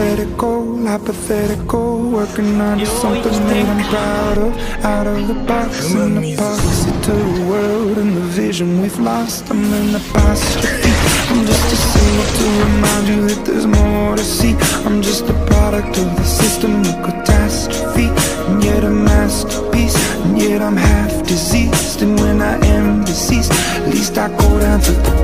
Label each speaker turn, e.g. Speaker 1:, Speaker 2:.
Speaker 1: parenthetical, hypothetical Working on something that I'm proud of. Out of the box, in the epoxy to the world And the vision we've lost, I'm in the apostrophe I'm just a symbol to remind you that there's more to see. I'm just a product of the system of catastrophe. And yet a masterpiece, and yet I'm half diseased And when I am deceased, at least I go down to the